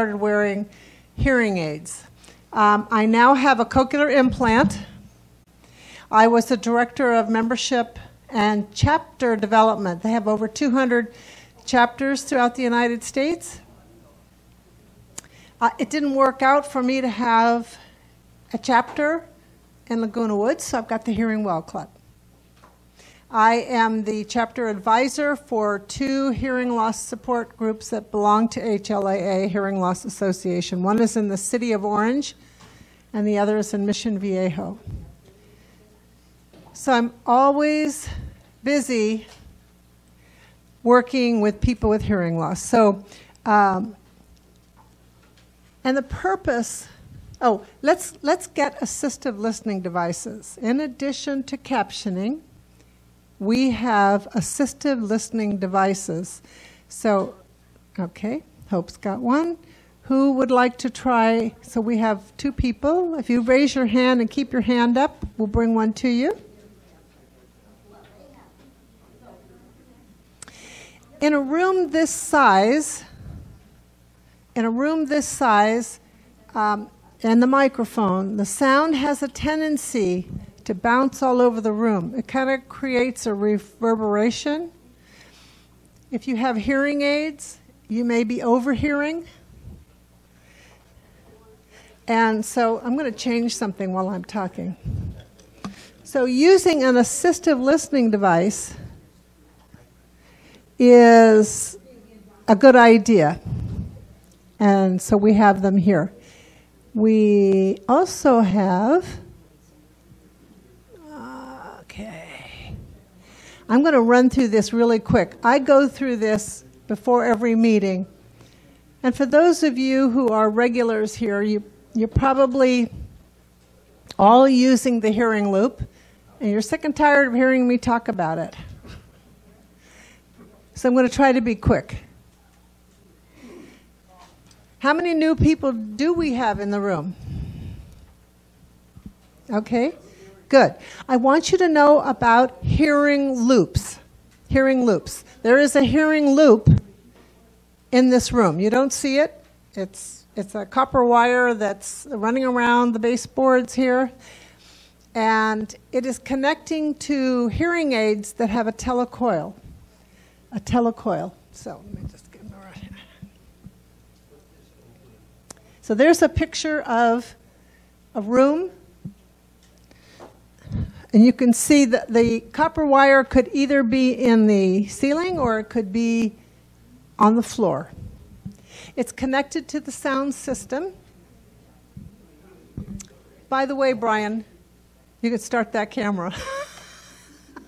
started wearing hearing aids. Um, I now have a cochlear implant. I was the director of membership and chapter development. They have over 200 chapters throughout the United States. Uh, it didn't work out for me to have a chapter in Laguna Woods, so I've got the Hearing Well Club. I am the chapter advisor for two hearing loss support groups that belong to HLAA, Hearing Loss Association. One is in the city of Orange, and the other is in Mission Viejo. So I'm always busy working with people with hearing loss. So, um, and the purpose. Oh, let's let's get assistive listening devices. In addition to captioning, we have assistive listening devices. So, okay, Hope's got one. Who would like to try? So we have two people. If you raise your hand and keep your hand up, we'll bring one to you. In a room this size, in a room this size, um, and the microphone, the sound has a tendency to bounce all over the room. It kind of creates a reverberation. If you have hearing aids, you may be overhearing. And so I'm going to change something while I'm talking. So, using an assistive listening device is a good idea. And so we have them here. We also have I'm going to run through this really quick. I go through this before every meeting. And for those of you who are regulars here, you, you're probably all using the hearing loop, and you're sick and tired of hearing me talk about it. So I'm going to try to be quick. How many new people do we have in the room? Okay. Good. I want you to know about hearing loops. Hearing loops. There is a hearing loop in this room. You don't see it. It's it's a copper wire that's running around the baseboards here. And it is connecting to hearing aids that have a telecoil. A telecoil. So let me just get more. So there's a picture of a room and you can see that the copper wire could either be in the ceiling or it could be on the floor. It's connected to the sound system. By the way, Brian, you could start that camera.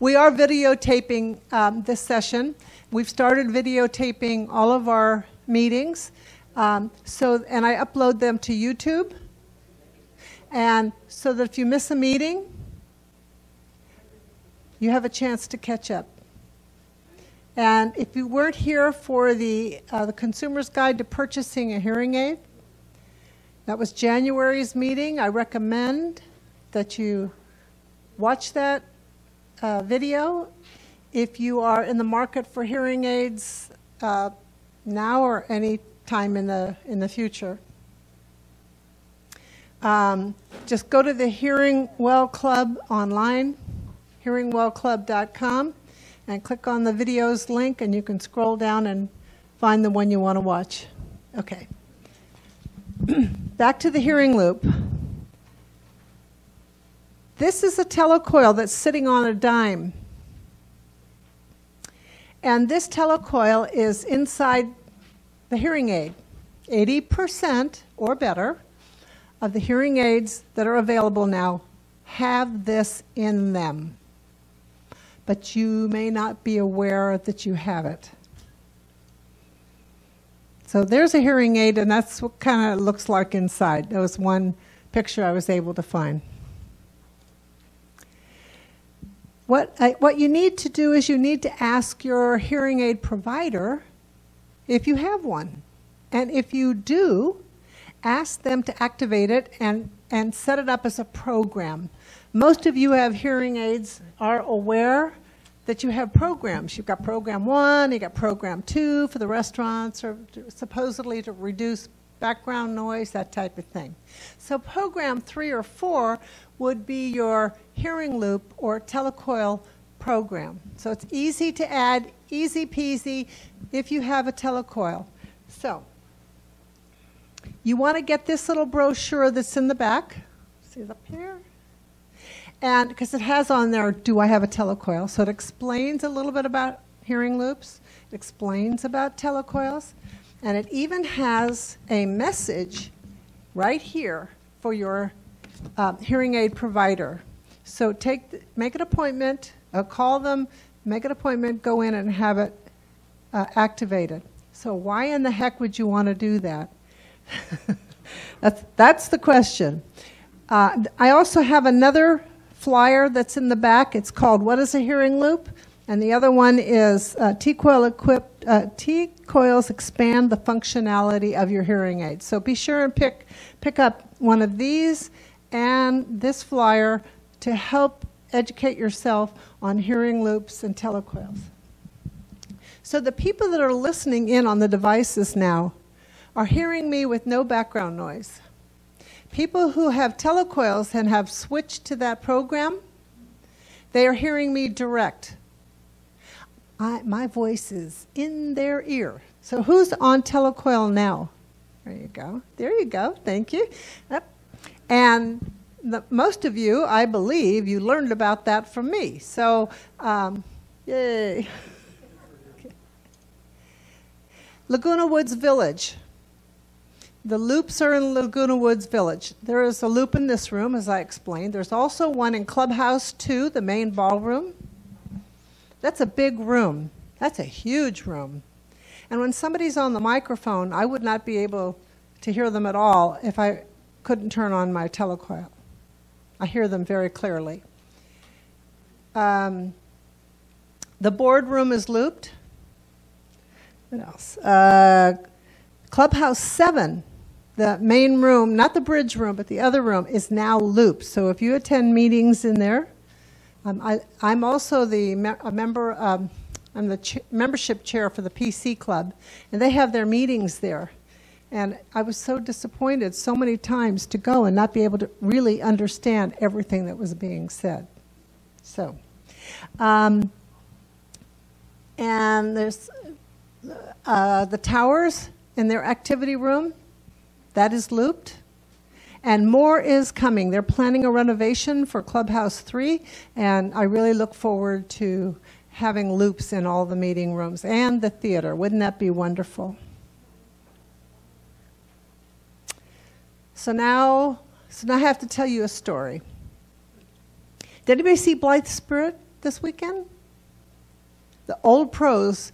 we are videotaping um, this session. We've started videotaping all of our meetings. Um, so, and I upload them to YouTube. And so that if you miss a meeting, you have a chance to catch up. And if you weren't here for the, uh, the Consumer's Guide to Purchasing a Hearing Aid, that was January's meeting. I recommend that you watch that uh, video. If you are in the market for hearing aids uh, now or any time in the, in the future, um, just go to the Hearing Well Club online, hearingwellclub.com, and click on the videos link, and you can scroll down and find the one you want to watch. Okay. Back to the hearing loop. This is a telecoil that's sitting on a dime. And this telecoil is inside the hearing aid. 80% or better of the hearing aids that are available now have this in them, but you may not be aware that you have it. So there's a hearing aid, and that's what kind of looks like inside. That was one picture I was able to find. What, I, what you need to do is you need to ask your hearing aid provider if you have one. And if you do, ask them to activate it and, and set it up as a program. Most of you have hearing aids are aware that you have programs. You've got program one, you got program two for the restaurants, or supposedly to reduce background noise, that type of thing. So program three or four would be your hearing loop or telecoil program. So it's easy to add, easy peasy if you have a telecoil. So you want to get this little brochure that's in the back. See it up here? And because it has on there, do I have a telecoil? So it explains a little bit about hearing loops. It explains about telecoils. And it even has a message right here for your uh, hearing aid provider. So take, make an appointment, uh, call them, make an appointment, go in and have it uh, activated. So why in the heck would you want to do that? that's, that's the question. Uh, I also have another flyer that's in the back. It's called What is a Hearing Loop? And the other one is uh, T-coil equipped, uh, T-coils expand the functionality of your hearing aid. So be sure and pick, pick up one of these and this flyer to help educate yourself on hearing loops and telecoils. So the people that are listening in on the devices now are hearing me with no background noise. People who have telecoils and have switched to that program, they are hearing me direct. I, my voice is in their ear. So who's on telecoil now? There you go. There you go. Thank you. Yep. And the, most of you, I believe, you learned about that from me. So, um, yay. Laguna Woods Village. The loops are in Laguna Woods Village. There is a loop in this room, as I explained. There's also one in Clubhouse 2, the main ballroom. That's a big room. That's a huge room. And when somebody's on the microphone, I would not be able to hear them at all if I couldn't turn on my telecoil. I hear them very clearly. Um, the boardroom is looped. What else? Uh, Clubhouse 7, the main room, not the bridge room, but the other room, is now looped. So if you attend meetings in there, um, I, am also the me member, um, I'm the ch membership chair for the PC Club, and they have their meetings there. And I was so disappointed so many times to go and not be able to really understand everything that was being said. So, um, and there's uh, the towers in their activity room, that is looped. And more is coming. They're planning a renovation for Clubhouse 3, and I really look forward to having loops in all the meeting rooms and the theater. Wouldn't that be wonderful? So now, so now I have to tell you a story. Did anybody see Blithe Spirit this weekend? The old pros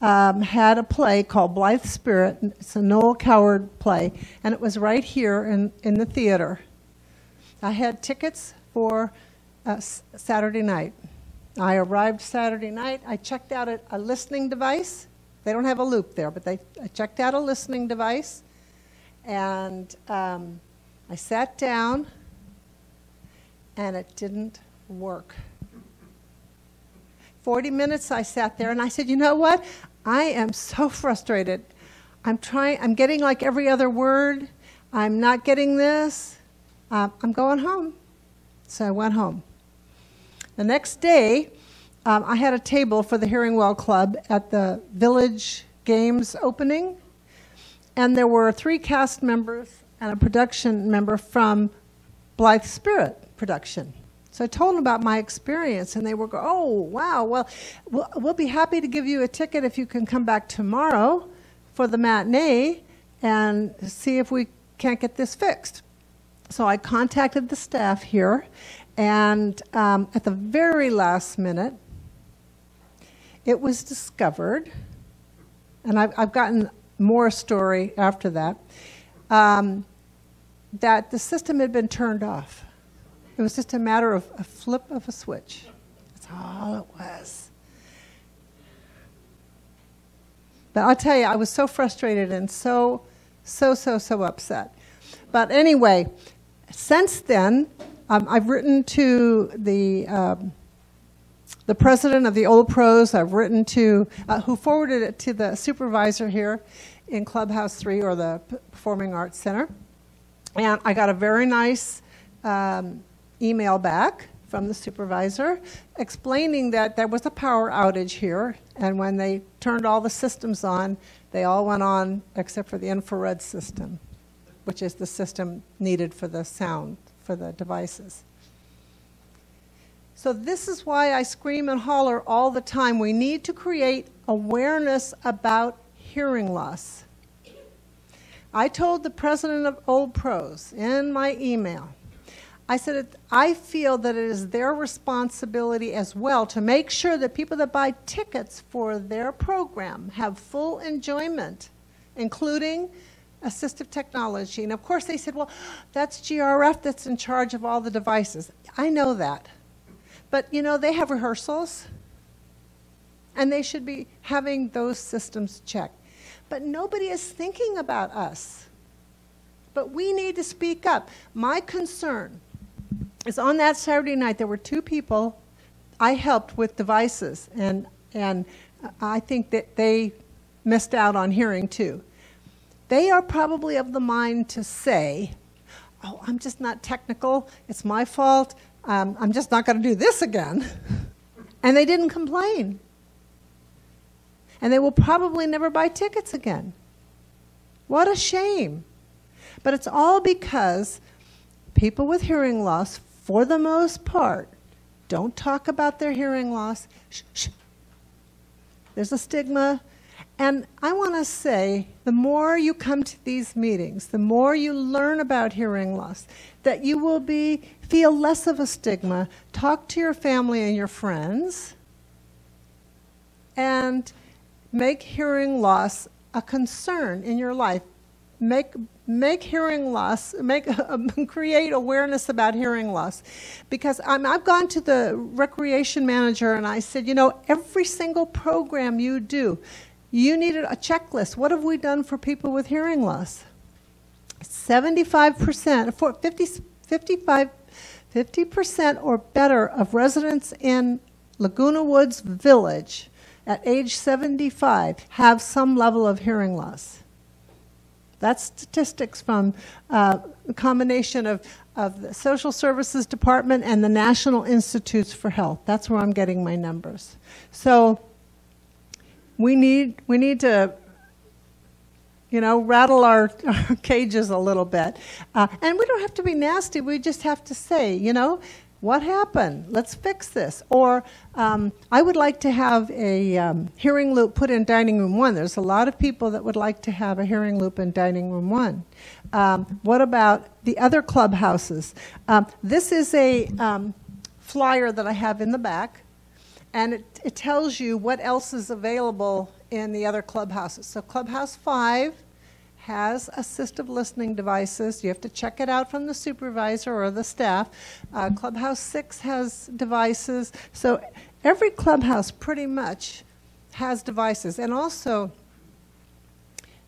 um, had a play called Blithe Spirit. It's a Noel Coward play, and it was right here in, in the theater. I had tickets for uh, Saturday night. I arrived Saturday night. I checked out a, a, listening device. They don't have a loop there, but they, I checked out a listening device, and um, I sat down, and it didn't work. 40 minutes I sat there and I said, you know what? I am so frustrated. I'm trying, I'm getting like every other word. I'm not getting this. Uh, I'm going home. So I went home. The next day, um, I had a table for the Hearing Well Club at the Village Games opening, and there were three cast members and a production member from Blithe Spirit production. So I told them about my experience, and they were go, "Oh, wow! Well, well, we'll be happy to give you a ticket if you can come back tomorrow for the matinee and see if we can't get this fixed." So I contacted the staff here, and um, at the very last minute, it was discovered, and I've, I've gotten more story after that, um, that the system had been turned off. It was just a matter of a flip of a switch. That's all it was. But I'll tell you, I was so frustrated and so, so, so, so upset. But anyway, since then, um, I've written to the um, the president of the Old Pros, I've written to, uh, who forwarded it to the supervisor here in Clubhouse 3 or the Performing Arts Center. And I got a very nice um, email back from the supervisor explaining that there was a power outage here, and when they turned all the systems on, they all went on except for the infrared system, which is the system needed for the sound for the devices. So, this is why I scream and holler all the time. We need to create awareness about hearing loss. I told the president of Old Pros in my email, I said, I feel that it is their responsibility as well to make sure that people that buy tickets for their program have full enjoyment, including assistive technology. And of course, they said, well, that's GRF that's in charge of all the devices. I know that. But you know, they have rehearsals, and they should be having those systems checked. But nobody is thinking about us. But we need to speak up. My concern is on that Saturday night, there were two people I helped with devices, and, and I think that they missed out on hearing too. They are probably of the mind to say, Oh, I'm just not technical. It's my fault um, I'm just not going to do this again. and they didn't complain. And they will probably never buy tickets again. What a shame. But it's all because people with hearing loss, for the most part, don't talk about their hearing loss. Shh, shh. There's a stigma. And I want to say the more you come to these meetings, the more you learn about hearing loss, that you will be feel less of a stigma. Talk to your family and your friends and make hearing loss a concern in your life. Make make hearing loss, make create awareness about hearing loss, because i have gone to the recreation manager and I said, you know, every single program you do, you needed a checklist. What have we done for people with hearing loss? 75%, 50, 55 50% or better of residents in Laguna Woods Village at age 75 have some level of hearing loss. That's statistics from uh, a combination of, of the Social Services Department and the National Institutes for Health. That's where I'm getting my numbers. So we need, we need to you know, rattle our, our cages a little bit. Uh, and we don't have to be nasty. We just have to say, you know, what happened? Let's fix this. Or um, I would like to have a um, hearing loop put in dining room one. There's a lot of people that would like to have a hearing loop in dining room one. Um, what about the other clubhouses? Um, this is a um, flyer that I have in the back, and it, it tells you what else is available in the other clubhouses. So Clubhouse 5 has assistive listening devices. You have to check it out from the supervisor or the staff. Uh, clubhouse 6 has devices. So every clubhouse pretty much has devices. And also,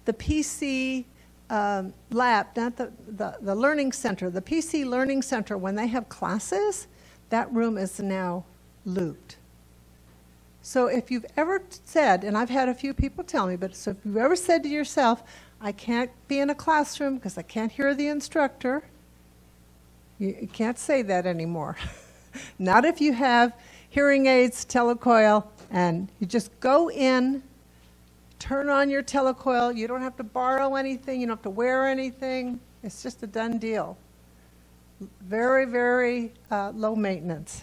the PC um, lab, not the, the, the learning center, the PC learning center, when they have classes, that room is now looped. So if you've ever said, and I've had a few people tell me, but so if you've ever said to yourself, I can't be in a classroom because I can't hear the instructor, you, you can't say that anymore. Not if you have hearing aids, telecoil, and you just go in, turn on your telecoil. You don't have to borrow anything, you don't have to wear anything. It's just a done deal. Very, very uh, low maintenance.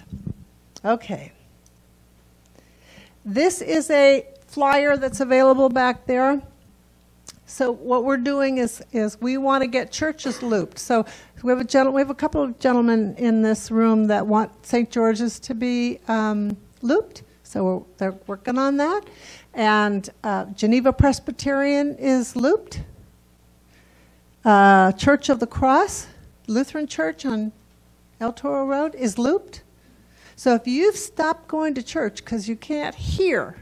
Okay. This is a flyer that's available back there. So what we're doing is is we want to get churches looped. So we have a gentle, we have a couple of gentlemen in this room that want St. George's to be um, looped. So they're working on that. And uh, Geneva Presbyterian is looped. Uh, Church of the Cross, Lutheran Church on El Toro Road is looped. So if you've stopped going to church because you can't hear,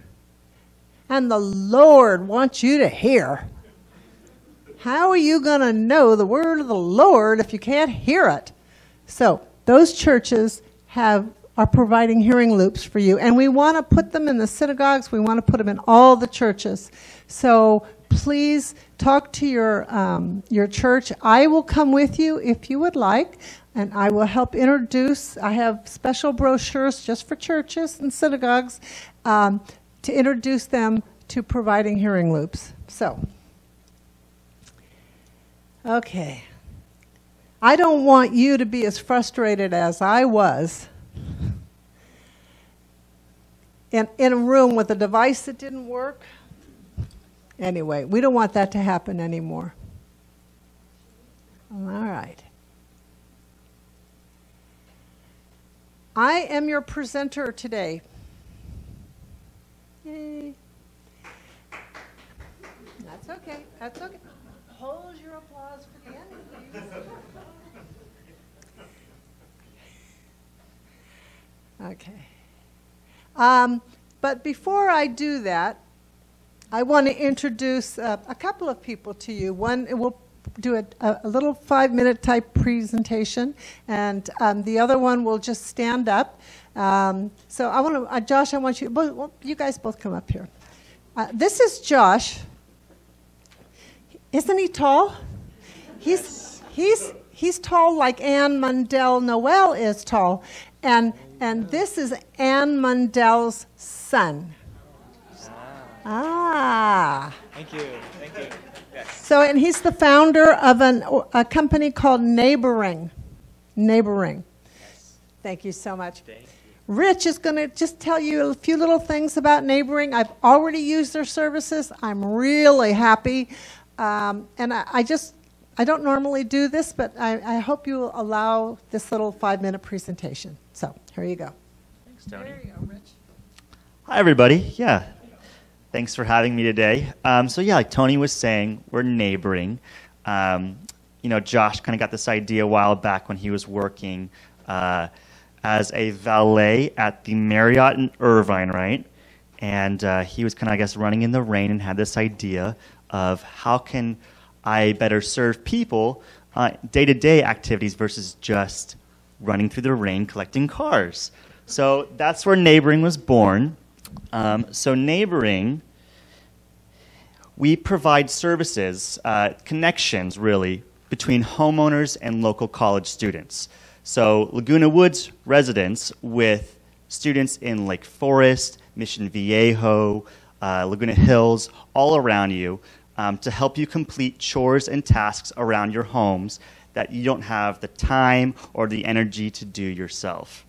and the Lord wants you to hear, how are you going to know the word of the Lord if you can't hear it? So those churches have are providing hearing loops for you. And we want to put them in the synagogues, we want to put them in all the churches. So please talk to your, um, your church. I will come with you if you would like, and I will help introduce. I have special brochures just for churches and synagogues um, to introduce them to providing hearing loops. So, okay. I don't want you to be as frustrated as I was in, in a room with a device that didn't work. Anyway, we don't want that to happen anymore. All right. I am your presenter today. Yay. That's okay. That's okay. Hold your applause for the end. Okay. Um, but before I do that, I want to introduce uh, a couple of people to you. One, we'll do a, a little five-minute type presentation, and um, the other one will just stand up. Um, so I want to, uh, Josh, I want you, well, you guys both come up here. Uh, this is Josh. Isn't he tall? He's he's he's tall like Anne Mundell Noel is tall, and and this is Anne Mundell's son. Ah. Thank you. Thank you. Yes. So, and he's the founder of an, a company called Neighboring. Neighboring. Yes. Thank you so much. Thank you. Rich is going to just tell you a few little things about Neighboring. I've already used their services. I'm really happy. Um, and I, I just I don't normally do this, but I, I hope you will allow this little five minute presentation. So here you go. Thanks, Tony. There you go, Rich. Hi, everybody. Yeah. Thanks for having me today. Um, so, yeah, like Tony was saying, we're neighboring. Um, you know, Josh kind of got this idea a while back when he was working uh, as a valet at the Marriott in Irvine, right? And uh, he was kind of, I guess, running in the rain and had this idea of how can I better serve people day to day activities versus just running through the rain collecting cars. So that's where neighboring was born. Um, so, neighboring, we provide services, uh, connections really, between homeowners and local college students. So, Laguna Woods residents with students in Lake Forest, Mission Viejo, uh, Laguna Hills, all around you um, to help you complete chores and tasks around your homes that you don't have the time or the energy to do yourself.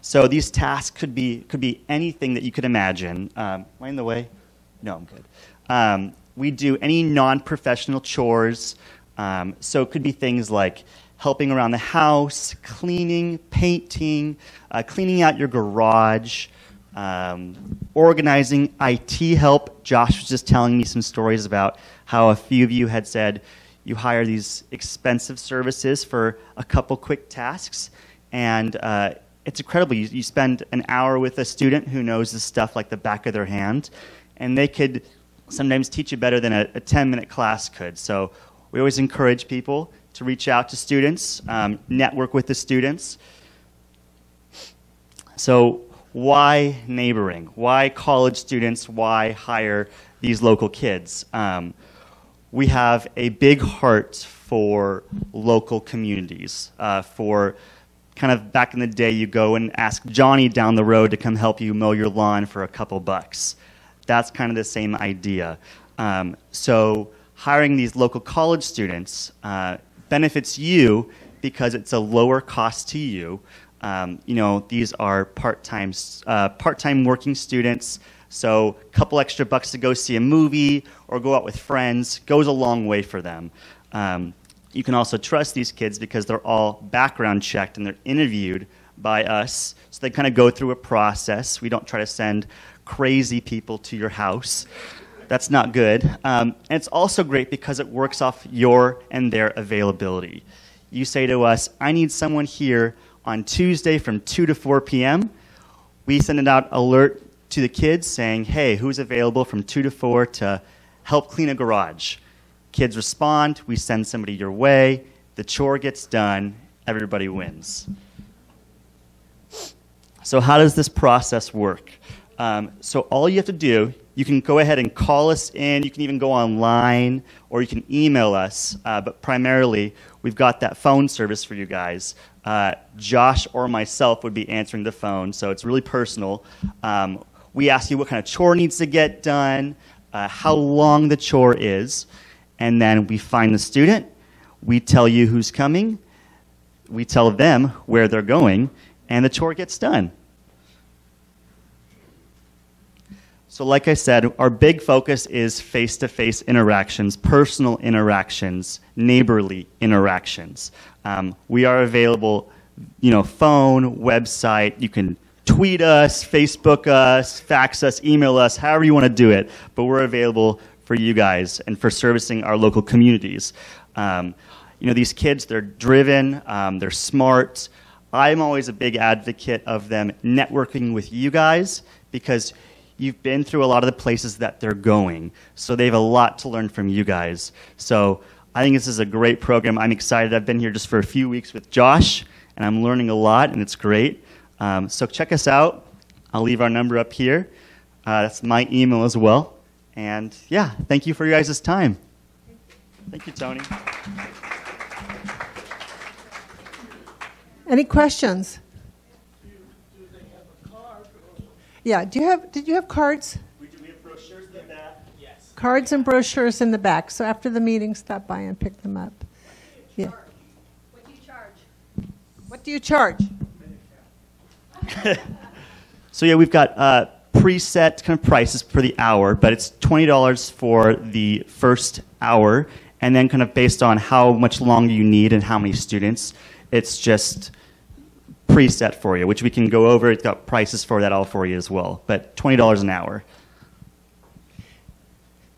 So these tasks could be could be anything that you could imagine. Um, am I in the way? No, I'm good. Um, we do any non-professional chores. Um, so it could be things like helping around the house, cleaning, painting, uh, cleaning out your garage, um, organizing IT help. Josh was just telling me some stories about how a few of you had said you hire these expensive services for a couple quick tasks, and uh, it's incredible. You, you spend an hour with a student who knows this stuff like the back of their hand, and they could sometimes teach you better than a, a 10 minute class could. So we always encourage people to reach out to students, um, network with the students. So why neighboring? Why college students? Why hire these local kids? Um, we have a big heart for local communities, uh, for kind of back in the day, you go and ask Johnny down the road to come help you mow your lawn for a couple bucks. That's kind of the same idea. Um, so hiring these local college students uh, benefits you because it's a lower cost to you. Um, you know, these are part-time uh, part-time working students, so a couple extra bucks to go see a movie or go out with friends goes a long way for them. Um, you can also trust these kids because they're all background checked and they're interviewed by us. So they kind of go through a process. We don't try to send crazy people to your house. That's not good. Um, and it's also great because it works off your and their availability. You say to us, I need someone here on Tuesday from 2 to 4 p.m. We send an out alert to the kids saying, hey, who's available from 2 to 4 to help clean a garage? Kids respond, we send somebody your way, the chore gets done, everybody wins. So, how does this process work? Um, so, all you have to do, you can go ahead and call us in. You can even go online or you can email us. Uh, but primarily, we've got that phone service for you guys. Uh, Josh or myself would be answering the phone, so it's really personal. Um, we ask you what kind of chore needs to get done, uh, how long the chore is, and then we find the student. We tell you who's coming. We tell them where they're going, and the chore gets done. So, like I said, our big focus is face to face interactions, personal interactions, neighborly interactions. Um, we are available, you know, phone, website. You can tweet us, Facebook us, fax us, email us, however you want to do it. But we're available for you guys and for servicing our local communities. Um, you know, these kids, they're driven, um, they're smart. I'm always a big advocate of them networking with you guys because you've been through a lot of the places that they're going. So they have a lot to learn from you guys. So I think this is a great program. I'm excited. I've been here just for a few weeks with Josh, and I'm learning a lot, and it's great. Um, so check us out. I'll leave our number up here. Uh, that's my email as well. And yeah, thank you for your guys' time. Thank you, Tony. Any questions? Yeah, do you have, did you have cards? We do we have brochures in the back. Yes. Cards and brochures in the back, so after the meeting, stop by and pick them up. Yeah. What do you charge? What do you charge? So yeah, we've got uh, preset kind of prices for the hour, but it's twenty dollars for the first hour, and then kind of based on how much longer you need and how many students, it's just preset for you, which we can go over. It's got prices for that all for you as well, but twenty dollars an hour.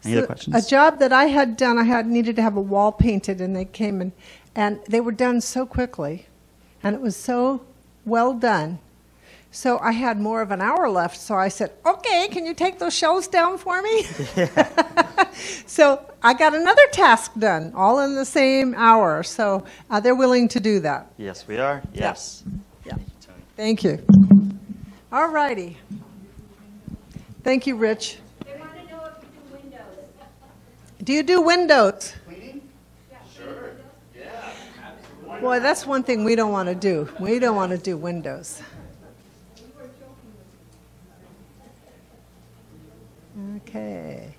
Any other questions? A job that I had done, I had needed to have a wall painted, and they came and, and they were done so quickly, and it was so well done. So I had more of an hour left, so I said, "Okay, can you take those shelves down for me?" so I got another task done, all in the same hour. So uh, they're willing to do that. yes, we are. Yes. Yeah. Tony. Thank you. All righty. Thank you, Rich. They want to know if you do windows. Do you do windows? Boy, that's one thing we don't want to do. We don't want to do windows. Okay.